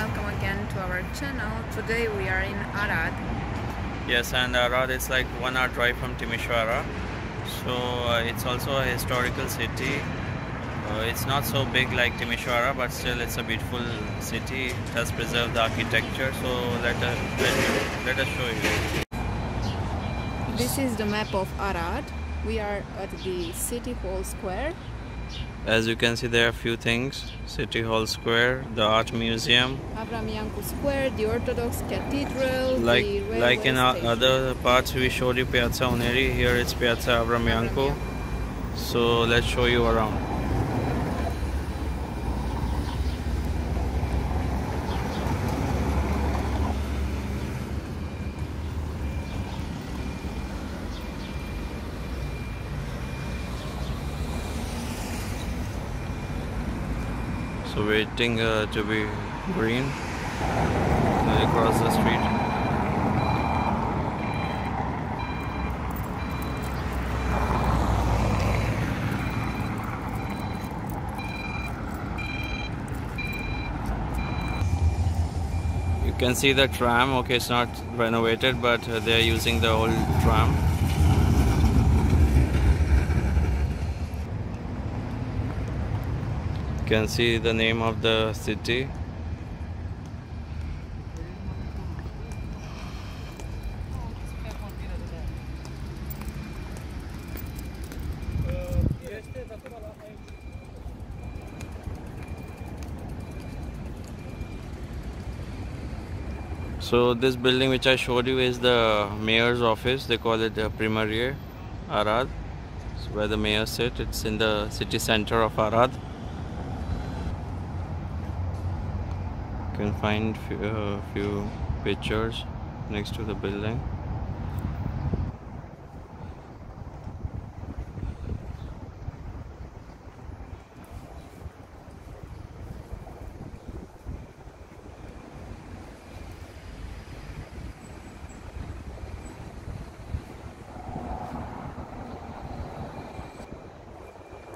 welcome again to our channel. Today we are in Arad. Yes, and Arad is like one hour drive from Timisoara. So uh, it's also a historical city. Uh, it's not so big like Timisoara, but still it's a beautiful city. It has preserved the architecture. So let us let, let us show you. This is the map of Arad. We are at the City Hall Square. As you can see, there are a few things: City Hall Square, the Art Museum. Avram Iancu Square, the Orthodox Cathedral, Like like in other parts, we showed you Piazza Unirii. Here it's Piazza Avram Iancu. So let's show you around. Waiting uh, to be green. Across the street. You can see the tram. Okay, it's not renovated, but uh, they're using the old tram. Can see the name of the city. So this building which I showed you is the mayor's office. They call it the Primăria, Arad. Where the mayor sit. It's in the city center of Arad. Can find few, uh, few pictures next to the building.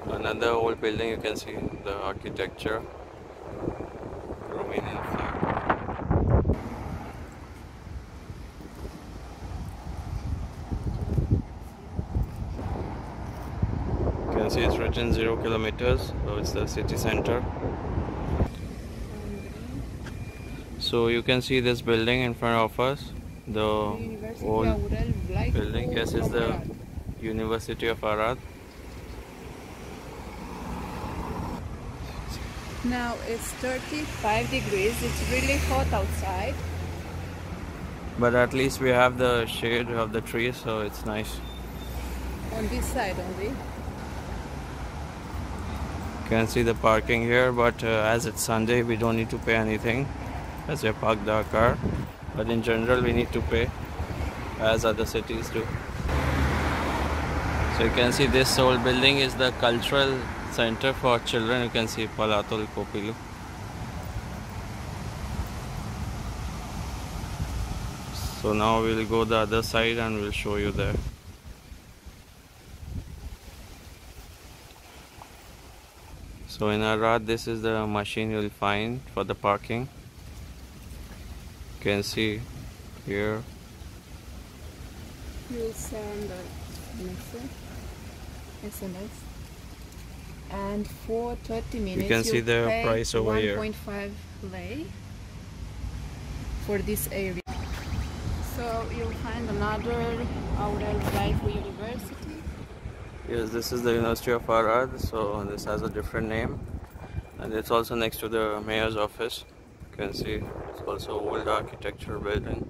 Another old building you can see the architecture. Romanian flag. You can see it's written zero kilometers, so it's the city center. So you can see this building in front of us, the University old building. Yes, is the. University of Arad. Now it's 35 degrees. It's really hot outside. But at least we have the shade of the trees, so it's nice. On this side only. You can see the parking here, but uh, as it's Sunday, we don't need to pay anything as we parked our car. But in general, we need to pay as other cities do. So you can see this old building is the cultural center for children. You can see Palatul Copiilor. So now we'll go the other side and we'll show you there. So in Arad, this is the machine you'll find for the parking. You can see here. You'll send a message, SMS. And for 30 minutes, can see the price over here. 1.5 lei for this area. So you'll find another Aurel Vlaicu University. Yes, this is the University of Arad. So this has a different name, and it's also next to the mayor's office. You can see it's also old architecture building.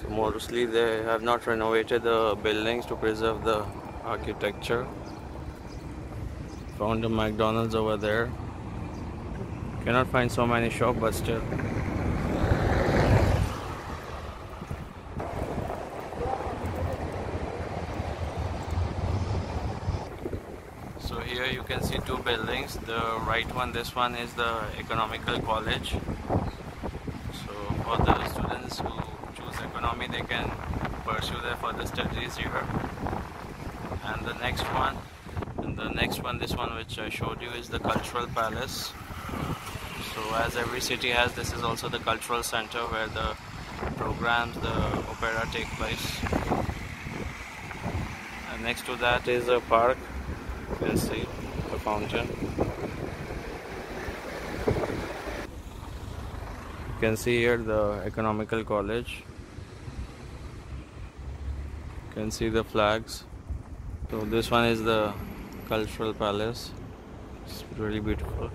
So mostly they have not renovated the buildings to preserve the architecture. Found a McDonald's over there. Cannot find so many shops, but still. So here you can see two buildings. The right one, this one is the Economical College. So for the students who choose economy, they can pursue their further studies here. And the next one, in the next one this one which I showed you is the cultural palace so as every city has this is also the cultural center where the programs the opera take place and next to that is a park you can see fountain you can see here the economical college. You can see the flags. So this one is the cultural palace. It's really beautiful.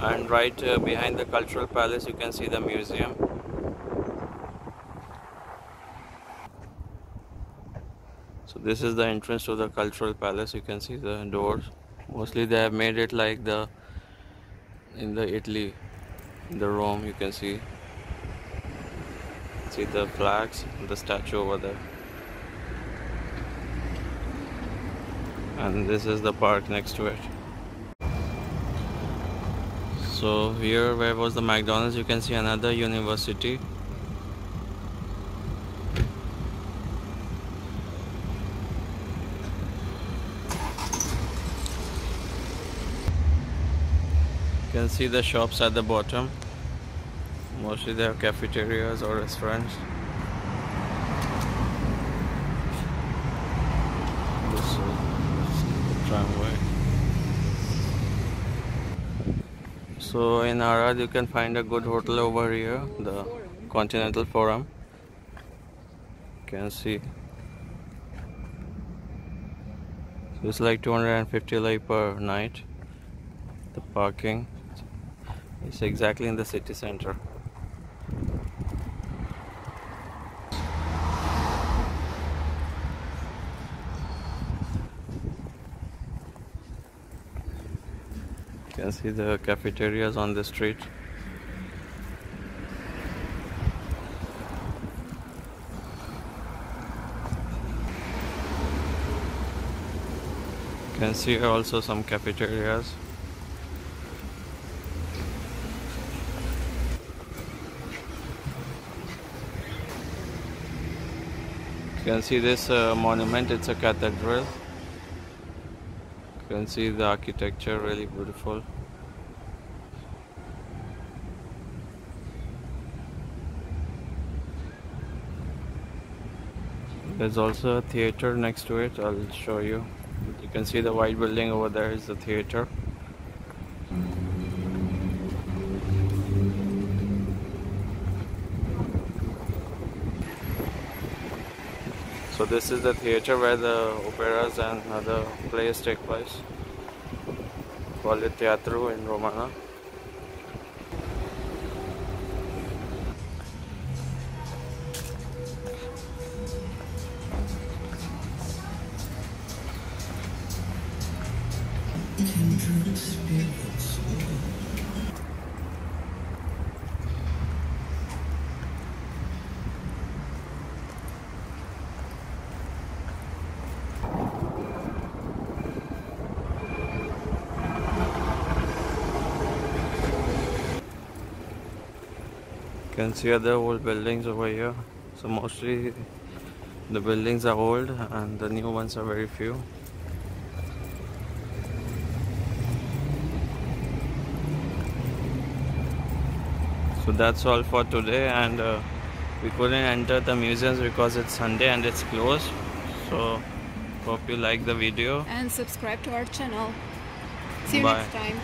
And right uh, behind the cultural palace you can see the museum so this is the entrance to the cultural palace you can see the doors mostly they have made it like the in the Italy in the Rome you can see See the flags, the statue over there. And this is the park next to it. So here where was the McDonald's you can see another university. You can see the shops at the bottom. Mostly they have cafeterias or restaurants. This is the tramway. So in Arad you can find a good hotel over here the Continental Forum. You can see. It's like 250 lei per night the parking it's exactly in the city center You can see the cafeterias on the street. You can see also some cafeterias. You can see this uh, monument, it's a cathedral. You can see the architecture really beautiful. There's also a theater next to it. I'll show you. You can see the white building over there is the theater So this is the theater where the operas and other plays take place. Call it Teatro in Romana. Can see other old buildings over here. So mostly the buildings are old and the new ones are very few. So that's all for today and uh, we couldn't enter the museums because it's Sunday and it's closed. So hope you like the video. And subscribe to our channel. See you Bye. next time